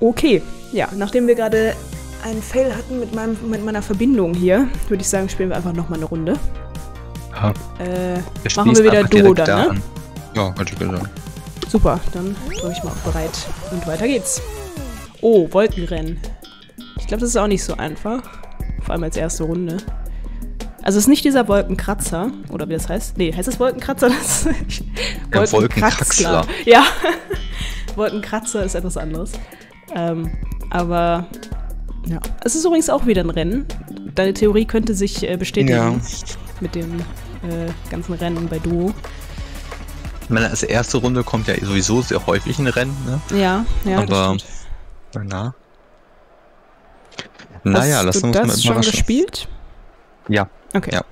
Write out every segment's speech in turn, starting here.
Okay, ja, nachdem wir gerade einen Fail hatten mit, meinem, mit meiner Verbindung hier, würde ich sagen, spielen wir einfach nochmal eine Runde. Ja. Äh, Wir machen wir wieder Duo dann, da ne? Ja, hätte ich gesagt. Super, dann drücke ich mal auf bereit und weiter geht's. Oh, Wolkenrennen. Ich glaube, das ist auch nicht so einfach. Vor allem als erste Runde. Also es ist nicht dieser Wolkenkratzer, oder wie das heißt. Nee, heißt das Wolkenkratzer? Das Der Wolkenkraxler. Ja. Wolkenkratzer ist etwas anderes. Ähm, aber ja. Es ist übrigens auch wieder ein Rennen. Deine Theorie könnte sich äh, bestätigen Ja. mit dem äh, ganzen Rennen bei Duo. Ich meine, als erste Runde kommt ja sowieso sehr häufig ein Rennen, ne? Ja, ja, das Aber na. Naja, Hast wir uns mal das schon überraschen. gespielt? Ja, Okay. Ja.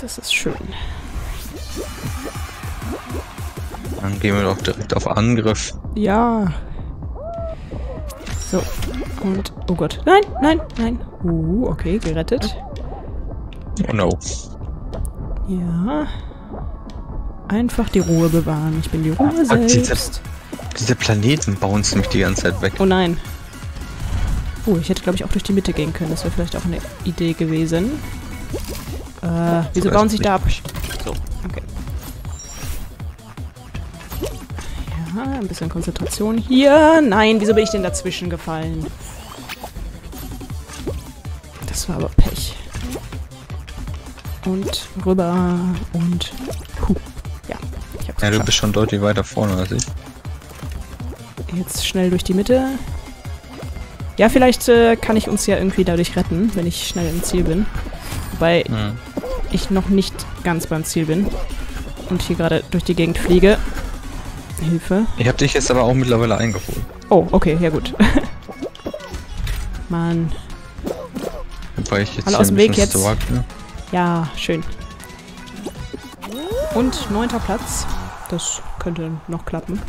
Das ist schön. Dann gehen wir doch direkt auf Angriff. Ja. So. Und. Oh Gott. Nein, nein, nein. Uh, okay, gerettet. Oh no. Ja. Einfach die Ruhe bewahren. Ich bin die Ruhe diese- selbst. Diese Planeten bauen mich die ganze Zeit weg. Oh nein. Oh, ich hätte, glaube ich, auch durch die Mitte gehen können. Das wäre vielleicht auch eine Idee gewesen. Äh, wieso bauen ich sich da ab? So, okay. Ja, ein bisschen Konzentration hier. Nein, wieso bin ich denn dazwischen gefallen? Das war aber Pech. Und rüber und... Puh. Ja, ich hab's Ja, du geschafft. bist schon deutlich weiter vorne als ich. Jetzt schnell durch die Mitte. Ja, vielleicht äh, kann ich uns ja irgendwie dadurch retten, wenn ich schnell im Ziel bin. Wobei Hm. ich noch nicht ganz beim Ziel bin. Und hier gerade durch die Gegend fliege. Hilfe. Ich habe dich jetzt aber auch mittlerweile eingeholt. Oh, okay, ja gut. Mann. Wobei ich jetzt Alle aus ein dem Weg jetzt. struggle. Ja, schön. Und neunter Platz. Das könnte noch klappen.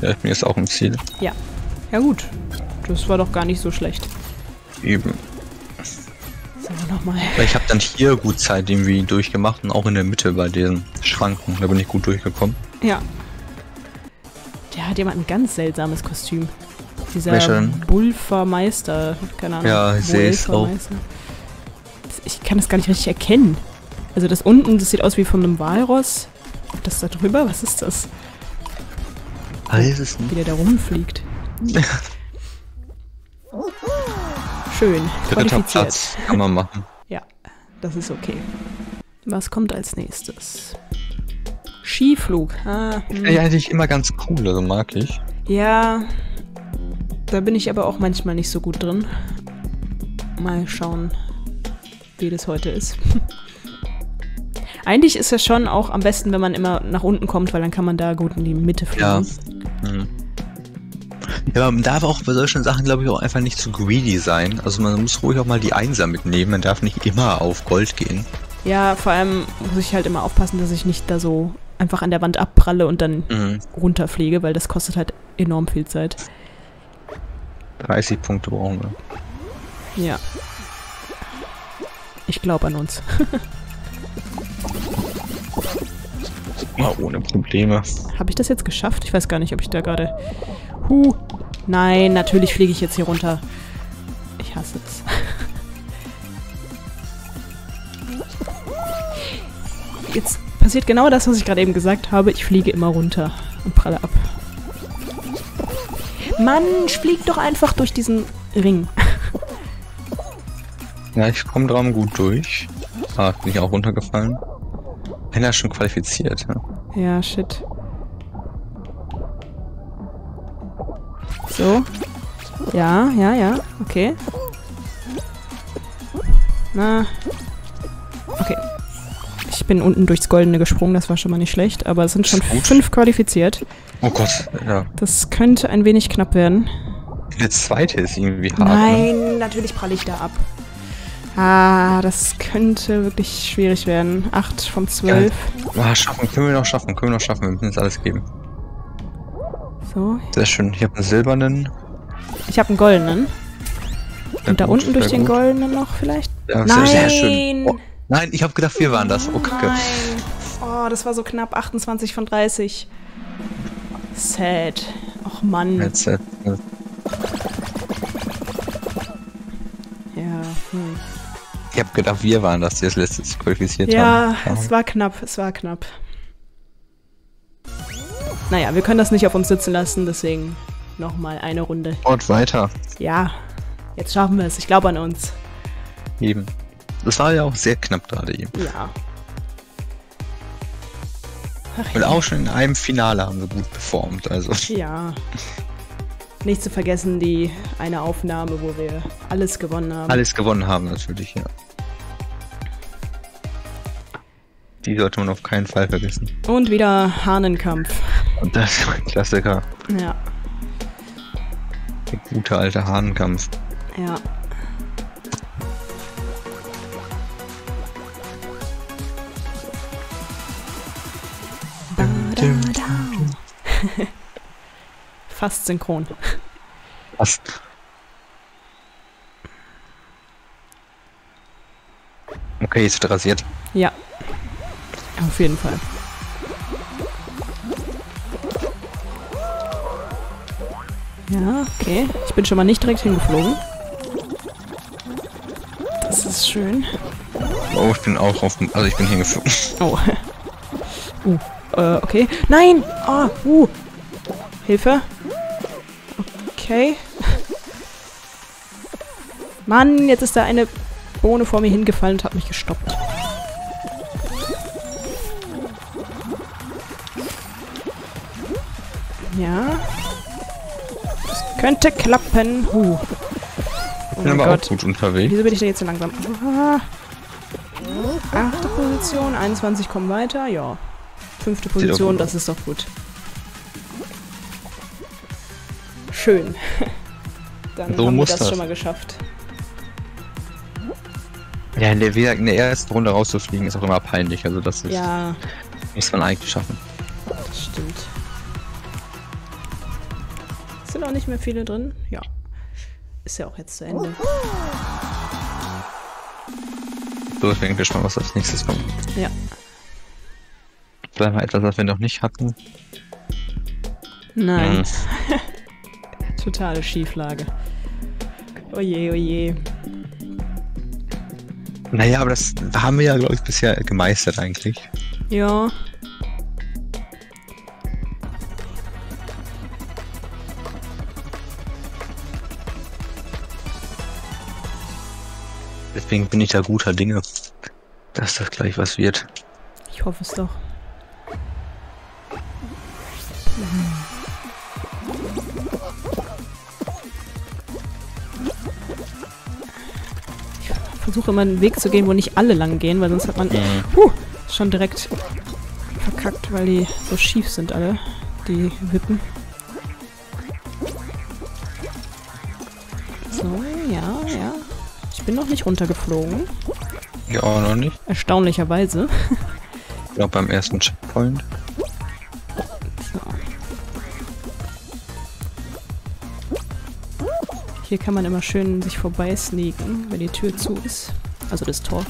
Ja, bin jetzt auch im Ziel. Ja. Ja gut. Das war doch gar nicht so schlecht. Eben. Nochmal. Weil ich habe dann hier gut Zeit irgendwie durchgemacht und auch in der Mitte bei den Schranken. Da bin ich gut durchgekommen. Ja. Der hat jemand ein ganz seltsames Kostüm. Dieser? Bulfermeister, keine Ahnung. Ja, ich seh's auch. Wolfermeister. Das- Ich kann das gar nicht richtig erkennen. Also das unten, das sieht aus wie von einem Walross. Das da drüber, was ist das? Weiß es Wie der da rumfliegt. Schön. Dritter. Platz kann man machen. Ja, das ist okay. Was kommt als nächstes? Skiflug. Ah, hm. Ja, eigentlich immer ganz cool, also mag ich. Ja, da bin ich aber auch manchmal nicht so gut drin. Mal schauen, wie das heute ist. Eigentlich ist es schon auch am besten, wenn man immer nach unten kommt, weil dann kann man da gut in die Mitte Ja. fliegen. Ja, man darf auch bei solchen Sachen, glaube ich, auch einfach nicht zu greedy sein. Also man muss ruhig auch mal die Einser mitnehmen. Man darf nicht immer auf Gold gehen. Ja, vor allem muss ich halt immer aufpassen, dass ich nicht da so einfach an der Wand abpralle und dann Mhm. runterfliege, weil das kostet halt enorm viel Zeit. 30 Punkte brauchen wir. Ja. Ich glaube an uns. Ohne Probleme. Habe ich das jetzt geschafft? Ich weiß gar nicht, ob ich da gerade. Huh. Nein, natürlich fliege ich jetzt hier runter. Ich hasse es. Jetzt passiert genau das, was ich gerade eben gesagt habe. Ich fliege immer runter und pralle ab. Mann, flieg doch einfach durch diesen Ring. Ja, ich komme dran gut durch. Ah, bin ich auch runtergefallen. Einer ist schon qualifiziert. Ja? Ja, shit. So. Ja, ja, ja. Okay. Na. Okay. Ich bin unten durchs Goldene gesprungen, das war schon mal nicht schlecht, aber es sind schon gut. fünf qualifiziert. Oh Gott, ja. Das könnte ein wenig knapp werden. Der zweite ist irgendwie hart. Ne? Nein, natürlich pralle ich da ab. Ah, das könnte wirklich schwierig werden. Acht von zwölf. Ah, schaffen, können wir noch schaffen, können wir noch schaffen. Wir müssen jetzt alles geben. So. Sehr schön. Ich habe einen silbernen. Ich habe einen goldenen. Sehr Und da gut, unten durch den gut. goldenen noch vielleicht? Ja, Nein! Sehr, sehr schön. Oh, nein, ich habe gedacht, wir waren das. Oh, Kacke. Nein. Oh, das war so knapp 28 von 30. Sad. Och Mann. Jetzt, äh, Ja, hm. ich habe gedacht, wir waren das, die das letztes qualifiziert ja haben. es war knapp, es war knapp. Naja, wir können das nicht auf uns sitzen lassen, deswegen nochmal eine Runde. Und weiter. Ja, jetzt schaffen wir es. Ich glaube an uns. Eben. Das war ja auch sehr knapp gerade eben. Ja. Ach, Und auch schon in einem Finale haben wir gut performt. Also Ja. Nicht zu vergessen die eine Aufnahme, wo wir alles gewonnen haben. alles gewonnen haben natürlich, ja. Die sollte man auf keinen Fall vergessen. Und wieder Hahnenkampf. Und das ist ein Klassiker. Ja, Der gute alte Hahnenkampf. ja. Fast synchron. Was? Okay, wird rasiert. Ja. Auf jeden Fall. Ja, okay. Ich bin schon mal nicht direkt hingeflogen. Das ist schön. Oh, ich bin auch auf dem. Also ich bin hingeflogen. Oh. Uh, äh, okay. Nein! Ah, uh. Hilfe. Okay. Mann, jetzt ist da eine Bohne vor mir hingefallen und hat mich gestoppt. Ja. Könnte klappen. Huh. Oh Ich bin aber Gott. auch gut unterwegs. Wieso bin ich denn jetzt so langsam? Ah. Achte Position, 21 kommen weiter, ja. Fünfte Position, das ist doch gut. Schön. Dann So haben wir das, das. schon mal geschafft. Ja, in der, in der ersten Runde rauszufliegen ist auch immer peinlich. Also das ist, Ja, muss man eigentlich schaffen. das stimmt. Sind auch nicht mehr viele drin? Ja. Ist ja auch jetzt zu Ende. So, deswegen bin ich gespannt, was als nächstes kommt. Ja. Vielleicht mal etwas, was wir noch nicht hatten. Nein. Hm. Totale Schieflage. Oje, oje. Naja, aber das haben wir ja, glaube ich, bisher gemeistert eigentlich. Ja. Deswegen bin ich da guter Dinge, dass das gleich was wird. Ich hoffe es doch. Ich versuche immer einen Weg zu gehen, wo nicht alle lang gehen, weil sonst hat man Mhm. huh, schon direkt verkackt, weil die so schief sind alle, die Wippen. Ich bin noch nicht runtergeflogen. Ja, auch noch nicht. Erstaunlicherweise. Ich glaube beim ersten Checkpoint. So. Hier kann man immer schön sich vorbei sneaken, wenn die Tür zu ist. Also das Tor.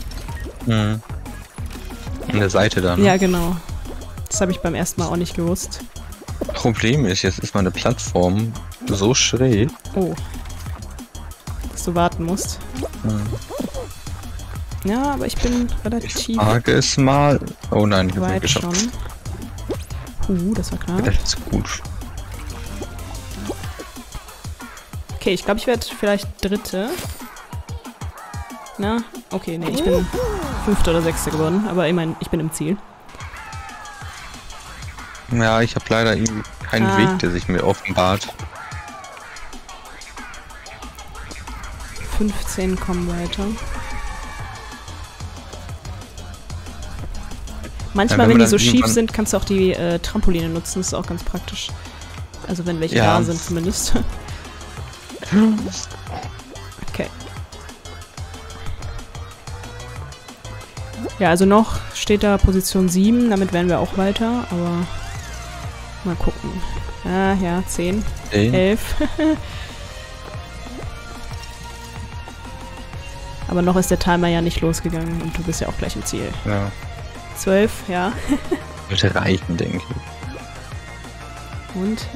Mhm. An der Seite dann. Ja, genau. Das habe ich beim ersten Mal auch nicht gewusst. Problem ist, jetzt ist meine Plattform so schräg. Oh. Dass du warten musst. Ja, aber ich bin Ich relativ frage es mal. Oh nein, ich habe geschafft. schon. Uh, das war klar. Das ist gut. Okay, ich glaube, ich werde vielleicht Dritte. Na, okay, nee, ich bin Fünfte oder Sechste geworden, aber immerhin, ich bin im Ziel. Ja, ich habe leider keinen Ah. Weg, der sich mir offenbart. 15 kommen weiter. Manchmal, Ja, wenn wenn, die so schief sind, kannst du auch die äh, Trampoline nutzen. Das ist auch ganz praktisch. Also wenn welche Ja. da sind zumindest. okay. Ja, also noch steht da Position 7, damit wären wir auch weiter, aber mal gucken. Ah, ja, 10, Okay. 11. aber noch ist der Timer ja nicht losgegangen und du bist ja auch gleich im Ziel. Ja. 12, ja. Sollte reichen, denke ich. Und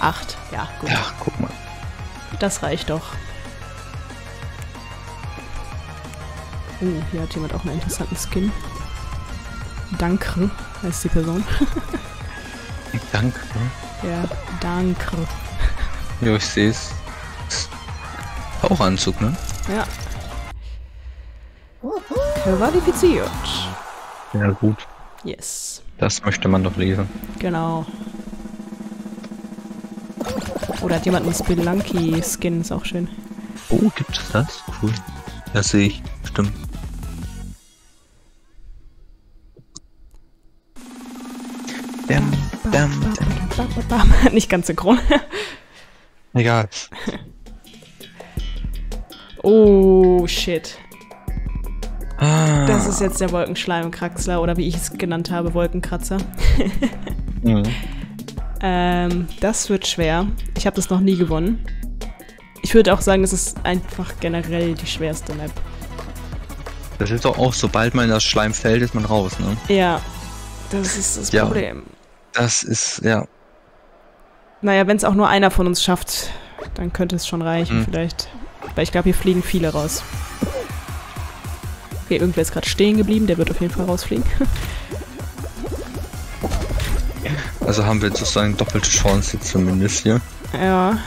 acht. Ja, gut. Ja, guck mal. Das reicht doch. Oh, hier hat jemand auch einen interessanten Skin. Danke heißt die Person. Danke. ja, danke. Ja, ich sehe es. Auch Anzug, ne? Ja. Qualifiziert. Ja, gut. Yes. Das möchte man doch lesen. Genau. Oder hat jemand einen Spelunky-Skin? Ist auch schön. Oh, gibt es das? Cool. Das sehe ich. Stimmt. Dam, dam, dam. Nicht ganz synchron. Egal. Oh, shit. Ah. Das ist jetzt der Wolkenschleimkraxler oder wie ich es genannt habe, Wolkenkratzer. Mhm. Ähm, das wird schwer. Ich habe das noch nie gewonnen. Ich würde auch sagen, das ist einfach generell die schwerste Map. Das ist doch auch, sobald man in das Schleim fällt, ist man raus, ne? Ja, das ist das Ja. Problem. Das ist, ja. Naja, wenn es auch nur einer von uns schafft, dann könnte es schon reichen Mhm. vielleicht. Weil ich glaube, hier fliegen viele raus. Okay, irgendwer ist gerade stehen geblieben, der wird auf jeden Fall rausfliegen. Also haben wir jetzt sozusagen doppelte Chance zumindest hier. ja.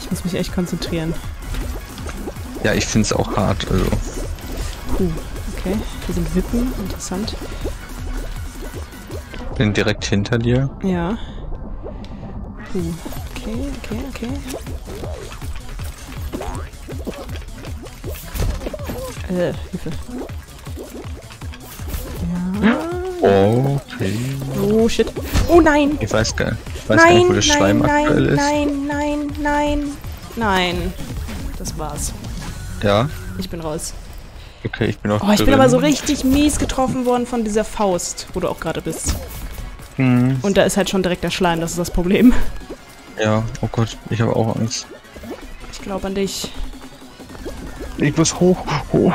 Ich muss mich echt konzentrieren. Ja, ich finde es auch hart, also. Puh, okay. Hier sind Wippen, interessant. Bin direkt hinter dir. Ja. Puh. Okay, okay, okay. Äh, Hilfe. Ja. Okay. Oh, shit. Oh nein! Ich weiß gar, ich weiß gar Nein, nicht, wo der Schleim nein, aktuell nein, ist. nein, nein, nein, nein. Das war's. Ja. Ich bin raus. Okay, ich bin auch Oh, ich bin drin. aber so richtig mies getroffen worden von dieser Faust, wo du auch gerade bist. Hm, Und da ist halt schon direkt der Schleim, das ist das Problem. ja, oh Gott, ich habe auch Angst. Ich glaube an dich. Ich muss hoch, hoch.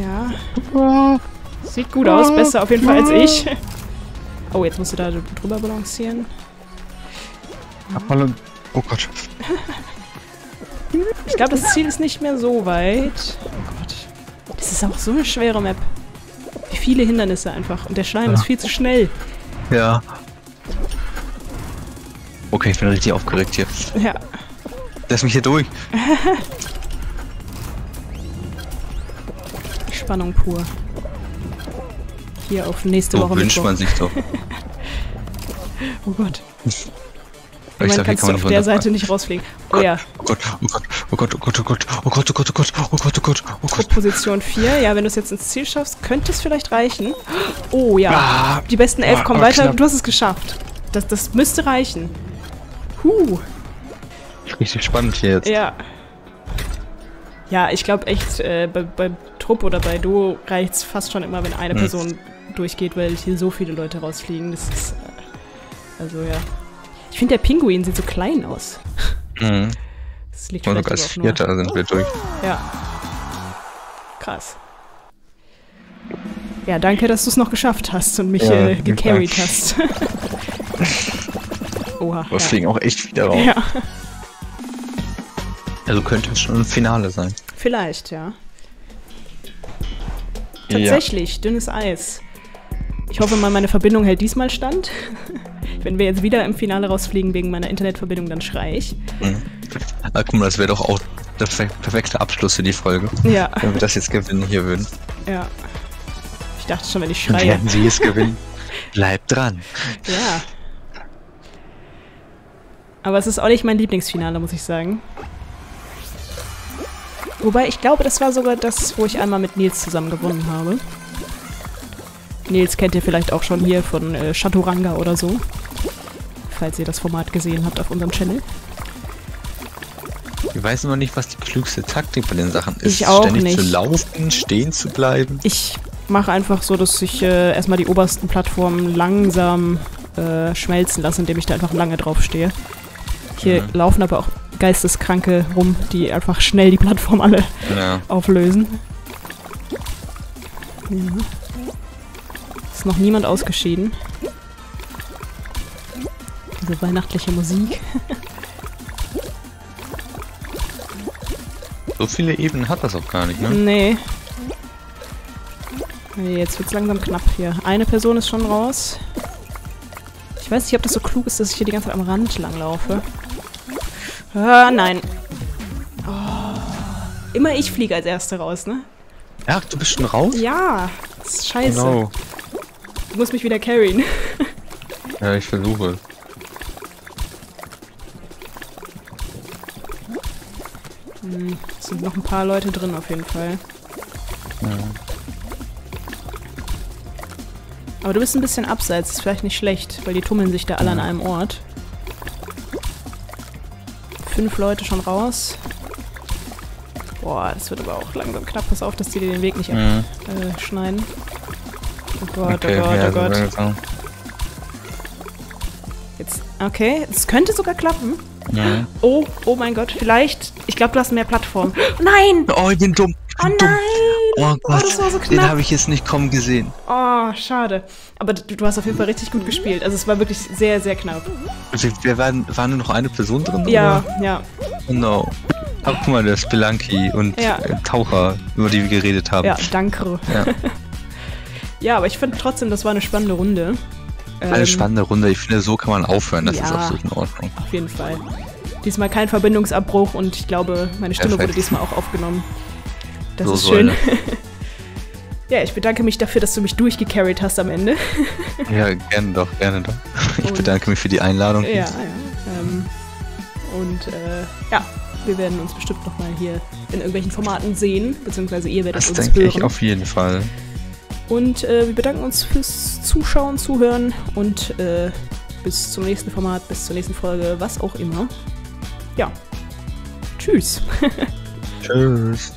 Ja. Sieht gut aus, besser auf jeden Fall als ich. Oh, jetzt musst du da drüber balancieren. Hallo. Oh Gott. Ich glaube, das Ziel ist nicht mehr so weit. Oh Gott. Das ist auch so eine schwere Map. Wie viele Hindernisse einfach. Und der Schleim Ja. ist viel zu schnell. Ja. Okay, ich bin richtig aufgeregt hier. Ja. Lass mich hier durch. Spannung pur. Hier auf nächste So Woche wünscht man sich doch. Oh Gott. Ich sag, kannst kann du man auf der Seite nicht rausfliegen. Oh ja. Oh Gott, oh Gott, oh Gott, oh Gott, oh Gott, oh Gott, oh Gott, oh Gott, oh Gott, oh Gott, oh Gott. Position 4. Ja, wenn du es jetzt ins Ziel schaffst, könnte es vielleicht reichen. Oh ja. Ah, Die besten elf ah, kommen weiter. Du hast es geschafft. Das, das müsste reichen. Huh. richtig spannend hier jetzt. Ja. Ja, ich glaube echt, äh, bei, beim Trupp oder bei Duo reicht es fast schon immer, wenn eine Hm. Person durchgeht, weil hier so viele Leute rausfliegen. Das ist. Äh, also ja. Ich finde, der Pinguin sieht so klein aus. Mhm. Das liegt Und als nur- Vierter sind wir durch. Ja. Krass. Ja, danke, dass du es noch geschafft hast und mich Ja, äh, gecarried klar. hast. Oha. Es Ja. fliegen auch echt wieder raus. ja, Also könnte es schon ein Finale sein. vielleicht, ja. Tatsächlich, dünnes Eis. Ich hoffe mal, meine Verbindung hält diesmal stand. Wenn wir jetzt wieder im Finale rausfliegen wegen meiner Internetverbindung, dann schrei ich. Ja. Mhm. Ah, guck mal, das wäre doch auch der perfe- perfekte Abschluss für die Folge. Ja, Wenn wir das jetzt gewinnen hier würden. ja. Ich dachte schon, wenn ich schreie. werden sie es gewinnen. Bleibt dran. Ja. Aber es ist auch nicht mein Lieblingsfinale, muss ich sagen. Wobei, ich glaube, das war sogar das, wo ich einmal mit Nils zusammen gewonnen habe. Nils kennt ihr vielleicht auch schon hier von äh, Chaturanga oder so. Falls ihr das Format gesehen habt auf unserem Channel. Ich weiß immer nicht, was die klügste Taktik bei den Sachen ist. Ich auch Ständig nicht. zu laufen, stehen zu bleiben. Ich mache einfach so, dass ich äh, erstmal die obersten Plattformen langsam äh, schmelzen lasse, indem ich da einfach lange drauf stehe. Hier Mhm. laufen aber auch Geisteskranke rum, die einfach schnell die Plattform alle Ja. auflösen. Ja. Ist noch niemand ausgeschieden. Diese weihnachtliche Musik. So viele Ebenen hat das auch gar nicht, ne? Nee. Nee, Jetzt wird's langsam knapp hier. Eine Person ist schon raus. Ich weiß nicht, ob das so klug ist, dass ich hier die ganze Zeit am Rand langlaufe. Ah, nein. Oh. Immer ich fliege als Erste raus, ne? Ja, du bist schon raus? Ja, das ist scheiße. Genau. Du musst mich wieder carryen. Ja, ich versuche es. Hm, es sind noch ein paar Leute drin auf jeden Fall. Ja. Aber du bist ein bisschen abseits, ist vielleicht nicht schlecht, weil die tummeln sich da alle an einem Ort. Fünf Leute schon raus. Boah, das wird aber auch langsam knapp. Pass auf, dass die dir den Weg nicht Mhm. abschneiden. Oh Gott, Okay, oh Gott, ja, oh Gott. Jetzt, okay, es könnte sogar klappen. Ja. Oh, oh mein Gott, vielleicht. Ich glaube, du hast mehr Plattform. Nein! Oh, ich bin dumm. Ich Oh bin dumm. Nein! Oh Gott, das war so den knapp. habe ich jetzt nicht kommen gesehen. Oh, schade. Aber du, du hast auf jeden Fall richtig gut gespielt. Also es war wirklich sehr, sehr knapp. Wir, wir waren, war nur noch eine Person drin? Ja, Oder? ja. Oh no. Ach, guck mal, der Spelunky und Ja. äh, Taucher, über die wir geredet haben. Ja, danke. Ja. Ja, aber ich finde trotzdem, das war eine spannende Runde. Eine Ähm, spannende Runde. Ich finde, so kann man aufhören. Das ist Ja. absolut in Ordnung. Auf jeden Fall. Diesmal kein Verbindungsabbruch und ich glaube, meine Stimme wurde Perfekt. diesmal auch aufgenommen. Das So ist schön. das. ja, ich bedanke mich dafür, dass du mich durchgecarried hast am Ende. Ja, gerne doch, gerne doch. Ich Und- bedanke mich für die Einladung. Ja, ja. Ähm, und äh, ja, wir werden uns bestimmt nochmal hier in irgendwelchen Formaten sehen, beziehungsweise ihr werdet Das uns denke hören. ich auf jeden Fall. Und äh, wir bedanken uns fürs Zuschauen, Zuhören und äh, bis zum nächsten Format, bis zur nächsten Folge, was auch immer. Ja. Tschüss. Tschüss.